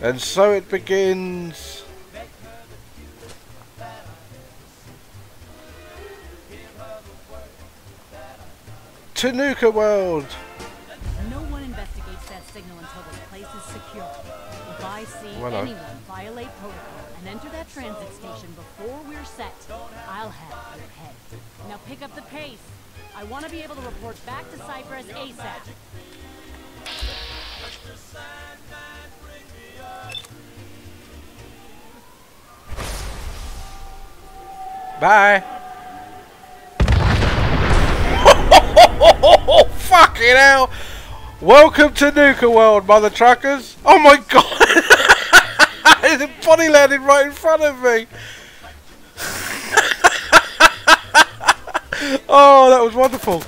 And so it begins. Tanuka World! No one investigates that signal until the place is secure. If I see Well, anyone violate protocol and enter that transit station before we're set, I'll have your head. Now pick up the pace. I want to be able to report back to Cypress ASAP. Bye! Fucking hell! Welcome to Nuka World, mother truckers! Oh my god! A body landed right in front of me! oh, that was wonderful!